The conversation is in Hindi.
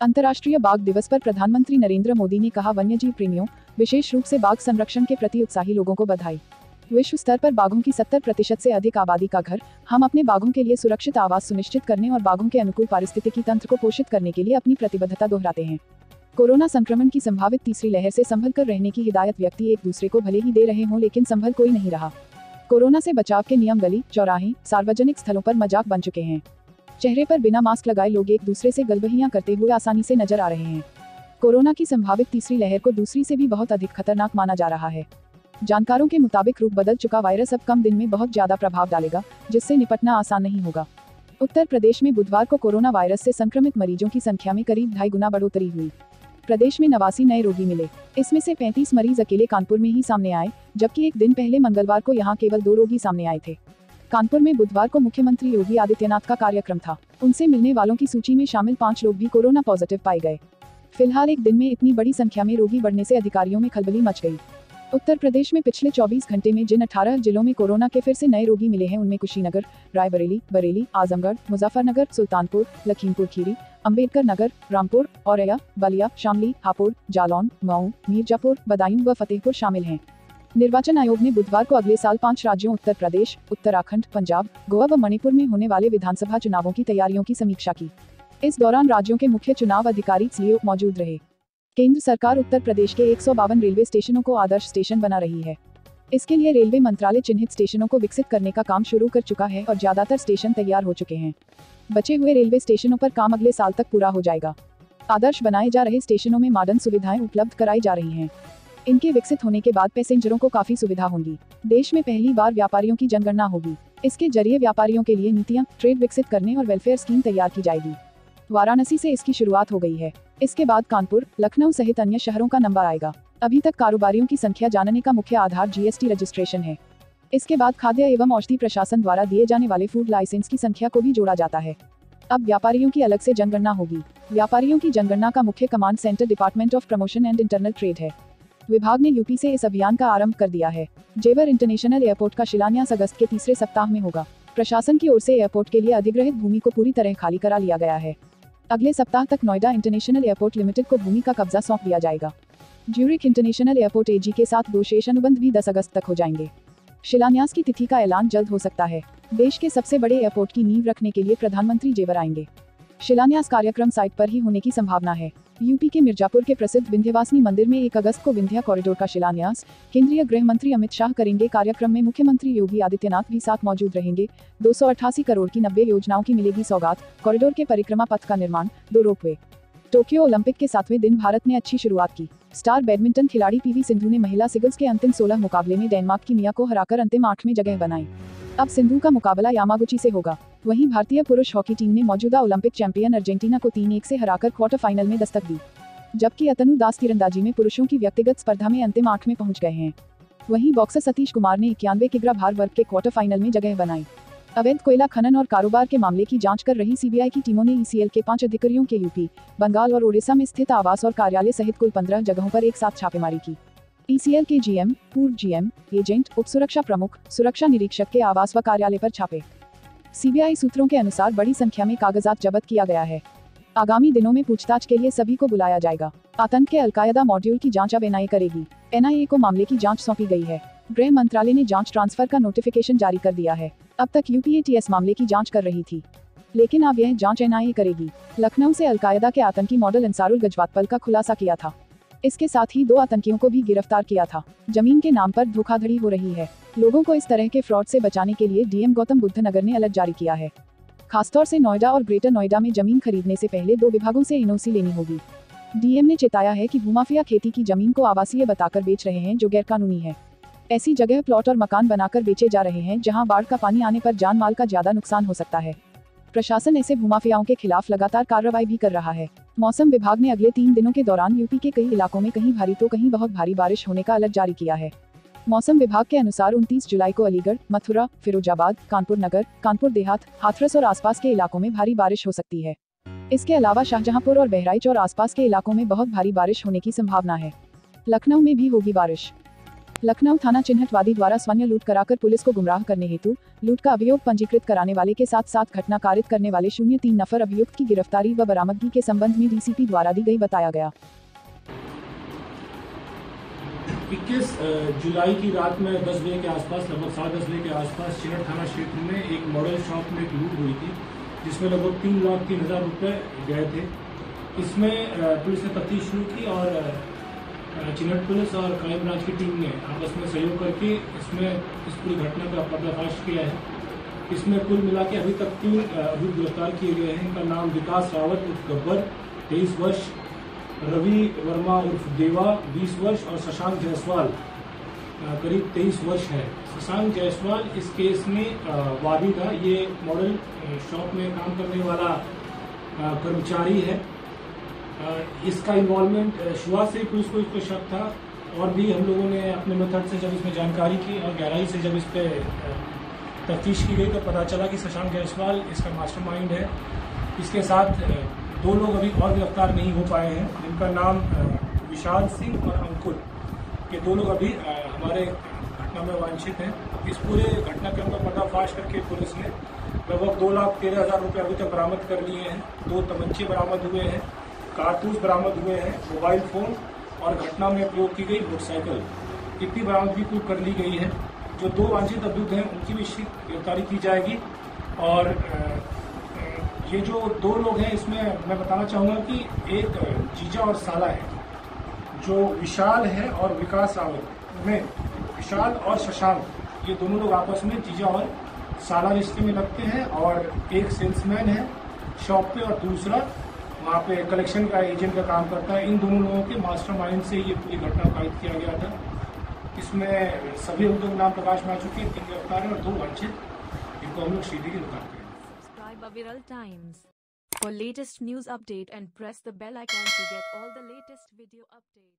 अंतर्राष्ट्रीय बाघ दिवस पर प्रधानमंत्री नरेंद्र मोदी ने कहा, वन्यजीव प्रेमियों, विशेष रूप से बाघ संरक्षण के प्रति उत्साही लोगों को बधाई। विश्व स्तर पर बाघों की 70 प्रतिशत से अधिक आबादी का घर, हम अपने बाघों के लिए सुरक्षित आवास सुनिश्चित करने और बाघों के अनुकूल पारिस्थितिकी तंत्र को पोषित करने के लिए अपनी प्रतिबद्धता दोहराते हैं। कोरोना संक्रमण की संभावित तीसरी लहर से संभल कर रहने की हिदायत व्यक्ति एक दूसरे को भले ही दे रहे हों, लेकिन संभल कोई नहीं रहा। कोरोना से बचाव के नियम गली चौराहे, सार्वजनिक स्थलों पर मज़ाक बन चुके हैं। चेहरे पर बिना मास्क लगाए लोग एक दूसरे से गलबहियाँ करते हुए आसानी से नज़र आ रहे हैं। कोरोना की संभावित तीसरी लहर को दूसरी से भी बहुत अधिक खतरनाक माना जा रहा है। जानकारों के मुताबिक रूप बदल चुका वायरस अब कम दिन में बहुत ज़्यादा प्रभाव डालेगा, जिससे निपटना आसान नहीं होगा। उत्तर प्रदेश में बुधवार को कोरोना वायरस से संक्रमित मरीजों की संख्या में करीब ढाई गुना बढ़ोतरी हुई। प्रदेश में नवासी नए रोगी मिले। इसमें से 35 मरीज़ अकेले कानपुर में ही सामने आए, जबकि एक दिन पहले मंगलवार को यहाँ केवल दो रोगी सामने आए थे। कानपुर में बुधवार को मुख्यमंत्री योगी आदित्यनाथ का कार्यक्रम था। उनसे मिलने वालों की सूची में शामिल पाँच लोग भी कोरोना पॉजिटिव पाए गए। फ़िलहाल एक दिन में इतनी बड़ी संख्या में रोगी बढ़ने से अधिकारियों में खलबली मच गई। उत्तर प्रदेश में पिछले 24 घंटे में जिन 18 जिलों में कोरोना के फिर से नए रोगी मिले हैं, उनमें कुशीनगर, रायबरेली, बरेली, आजमगढ़, मुजफ्फरनगर, सुल्तानपुर, लखीमपुर, खीरी अंबेडकर नगर, रामपुर, औरैया, बलिया, शामली, हापुड़, जालौन, मऊ, मिर्जापुर, बदायूं व फतेहपुर शामिल हैं। निर्वाचन आयोग ने बुधवार को अगले साल पाँच राज्यों, उत्तर प्रदेश, उत्तराखंड, पंजाब, गोवा व मणिपुर में होने वाले विधानसभा चुनावों की तैयारियों की समीक्षा की। इस दौरान राज्यों के मुख्य चुनाव अधिकारी सीओ मौजूद रहे। केंद्र सरकार उत्तर प्रदेश के एक रेलवे स्टेशनों को आदर्श स्टेशन बना रही है। इसके लिए रेलवे मंत्रालय चिन्हित स्टेशनों को विकसित करने का काम शुरू कर चुका है और ज़्यादातर स्टेशन तैयार हो चुके हैं। बचे हुए रेलवे स्टेशनों पर काम अगले साल तक पूरा हो जाएगा। आदर्श बनाए जा रहे स्टेशनों में मॉडर्न सुविधाएँ उपलब्ध कराई जा रही हैं। इनके विकसित होने के बाद पैसेंजरों को काफ़ी सुविधा होगी। देश में पहली बार व्यापारियों की जनगणना होगी। इसके ज़रिए व्यापारियों के लिए नीतियाँ, ट्रेड विकसित करने और वेलफेयर स्कीम तैयार की जाएगी। वाराणसी से इसकी शुरुआत हो गई है। इसके बाद कानपुर, लखनऊ सहित अन्य शहरों का नंबर आएगा। अभी तक कारोबारियों की संख्या जानने का मुख्य आधार जीएसटी रजिस्ट्रेशन है। इसके बाद खाद्य एवं औषधि प्रशासन द्वारा दिए जाने वाले फ़ूड लाइसेंस की संख्या को भी जोड़ा जाता है। अब व्यापारियों की अलग से जनगणना होगी। व्यापारियों की जनगणना का मुख्य command centre department of promotion and internal trade है। विभाग ने यूपी से इस अभियान का आरंभ कर दिया है। जेवर इंटरनेशनल एयरपोर्ट का शिलान्यास अगस्त के तीसरे सप्ताह में होगा। प्रशासन की ओर से एयरपोर्ट के लिए अधिग्रहित भूमि को पूरी तरह खाली करा लिया गया है। अगले सप्ताह तक नोएडा इंटरनेशनल एयरपोर्ट लिमिटेड को भूमि का कब्जा सौंप दिया जाएगा। ज्यूरिक इंटरनेशनल एयरपोर्ट एजी के साथ दो शेष अनुबंध भी 10 अगस्त तक हो जाएँगे। शिलान्यास की तिथि का ऐलान जल्द हो सकता है। देश के सबसे बड़े एयरपोर्ट की नींव रखने के लिए प्रधानमंत्री जेवर आएँगे। शिलान्यास कार्यक्रम साइट पर ही होने की संभावना है। यूपी के मिर्जापुर के प्रसिद्ध विंध्यवासिनी मंदिर में एक अगस्त को विंध्या कॉरिडोर का शिलान्यास। केंद्रीय गृह मंत्री अमित शाह करेंगे कार्यक्रम में मुख्यमंत्री योगी आदित्यनाथ भी साथ मौजूद रहेंगे। दो सौ अठासी करोड़ की नब्बे योजनाओं की मिलेगी सौगात। कॉरिडोर के परिक्रमा पथ का निर्माण, दो रोपवे। टोक्यो ओलंपिक के सातवें दिन भारत ने अच्छी शुरुआत की। स्टार बैडमिंटन खिलाड़ी पीवी सिंधु ने महिला सिंगल्स के अंतिम 16 मुकाबले में डेनमार्क की मिया को हराकर अंतिम आठ में जगह बनाई। अब सिंधु का मुकाबला यामागुची से होगा। वहीं भारतीय पुरुष हॉकी टीम ने मौजूदा ओलंपिक चैंपियन अर्जेंटीना को तीन एक से हराकर क्वार्टर फाइनल में दस्तक दी। जबकि अतनु दास तीरंदाजी में पुरुषों की व्यक्तिगत स्पर्धा में अंतिम आठ में पहुँच गए हैं। वहीं बॉक्सर सतीश कुमार ने इक्यानवे किग्रा भार वर्ग के क्वार्टर फाइनल में जगह बनाई। अवैध कोयला खनन और कारोबार के मामले की जाँच कर रही सीबीआई की टीमों ने ईसीएल के पाँच अधिकारियों के यूपी, बंगाल और ओडिशा में स्थित आवास और कार्यालय सहित कुल पंद्रह जगहों पर एक साथ छापेमारी की। ईसीएल के जीएम, पूर्व जीएम, एजेंट उप सुरक्षा प्रमुख, सुरक्षा निरीक्षक के आवास व कार्यालय पर छापे। सीबीआई सूत्रों के अनुसार बड़ी संख्या में कागजात जब्त किया गया है। आगामी दिनों में पूछताछ के लिए सभी को बुलाया जाएगा। आतंक के अलकायदा मॉड्यूल की जाँच अब एनआईए करेगी। एनआईए को मामले की जाँच सौंपी गई है। गृह मंत्रालय ने जाँच ट्रांसफ़र का नोटिफिकेशन जारी कर दिया है। अब तक यूपीएटीएस मामले की जाँच कर रही थी। लेकिन अब यह जाँच एनआईए करेगी। लखनऊ से अलकायदा के आतंकी मॉडल अंसारुल गजवातपल का खुलासा किया था। इसके साथ ही दो आतंकियों को भी गिरफ़्तार किया था। ज़मीन के नाम पर धोखाधड़ी हो रही है। लोगों को इस तरह के फ्रॉड से बचाने के लिए डीएम गौतम बुद्ध नगर ने अलर्ट जारी किया है। खासतौर से नोएडा और ग्रेटर नोएडा में ज़मीन खरीदने से पहले दो विभागों से एनओसी लेनी होगी। डीएम ने चेताया है कि भूमाफिया खेती की ज़मीन को आवासीय बताकर बेच रहे हैं जो गैरकानूनी है। ऐसी जगह प्लॉट और मकान बनाकर बेचे जा रहे हैं, जहाँ बाढ़ का पानी आने पर जान माल का ज़्यादा नुकसान हो सकता है। प्रशासन ऐसे भूमाफियाओं के खिलाफ लगातार कार्रवाई भी कर रहा है। मौसम विभाग ने अगले तीन दिनों के दौरान यूपी के कई इलाकों में कहीं भारी तो कहीं बहुत भारी बारिश होने का अलर्ट जारी किया है। मौसम विभाग के अनुसार 29 जुलाई को अलीगढ़, मथुरा, फिरोजाबाद, कानपुर नगर, कानपुर देहात, हाथरस और आसपास के इलाकों में भारी बारिश हो सकती है। इसके अलावा शाहजहांपुर और बहराइच और आसपास के इलाकों में बहुत भारी बारिश होने की संभावना है। लखनऊ में भी होगी बारिश। लखनऊ थाना चिन्हटवादी द्वारा स्वर्ण लूट कराकर पुलिस को गुमराह करने हेतु लूट का अभियोग पंजीकृत कराने वाले के साथ साथ घटना कारित करने वाले शून्य तीन नफर अभियुक्त की गिरफ्तारी व बरामदगी के संबंध में डीसीपी द्वारा दी गई बताया गया। 21 जुलाई की रात में 10 बजे के आसपास, लगभग साढ़े दस बजे के आसपास चिनट थाना क्षेत्र में एक मॉडल शॉप में एक लूट हुई थी, जिसमें लगभग तीन लाख तीन हज़ार रुपये गए थे। इसमें पुलिस ने तफ्तीश शुरू की और चिनट पुलिस और क्राइम ब्रांच की टीम ने आपस में सहयोग करके इसमें इस पूरी घटना का पर्दाफाश किया है। इसमें कुल मिला के अभी तक तीन अभी गिरफ़्तार किए गए हैं। इनका नाम विकास रावत, उर्फ़ गब्बर, तेईस वर्ष, रवि वर्मा, उर्फ़ देवा 20 वर्ष और शशांक जायसवाल करीब 23 वर्ष है। शशांक जायसवाल इस केस में वादी था। ये मॉडल शॉप में काम करने वाला कर्मचारी है। इसका इन्वॉल्वमेंट शुरुआत से ही पुलिस को इस पर शक था और भी हम लोगों ने अपने मेथड से जब इसमें जानकारी की और गहराई से जब इस पर तफ्तीश की गई तो पता चला कि शशांक जायसवाल इसका मास्टरमाइंड है। इसके साथ दो लोग अभी और गिरफ़्तार नहीं हो पाए हैं, जिनका नाम विशाल सिंह और अंकुर। ये दो लोग अभी हमारे घटना में वांछित हैं। इस पूरे घटनाक्रम के पर्दाफाश करके पुलिस ने लगभग दो लाख तेरह हज़ार रुपये अभी तक बरामद कर लिए हैं। दो तमंचे बरामद हुए हैं। कारतूस बरामद हुए हैं, मोबाइल फ़ोन और घटना में प्रयोग की गई मोटरसाइकिल। इतनी बरामदगी कुल कर ली गई है। जो दो वांछित अभियुक्त हैं, उनकी भी गिरफ्तारी की जाएगी। और ये जो दो लोग हैं, इसमें मैं बताना चाहूँगा कि एक जीजा और साला है, जो विशाल है और विकास रावत में विशाल और शशांक, ये दोनों लोग आपस में जीजा और साला रिश्ते में लगते हैं और एक सेल्समैन है, शॉप पे और दूसरा वहाँ पे कलेक्शन का एजेंट का काम करता है। इन दोनों लोगों के मास्टरमाइंड से ये पूरी घटना कायद किया गया था। इसमें सभी लोगों के नाम प्रकाश में आ चुके हैं। तीन गिरफ़्तार और दो वंचित। इनको हम लोग सीधे गिरफ़्तार करें For latest news update and press the bell icon to get all the latest video updates.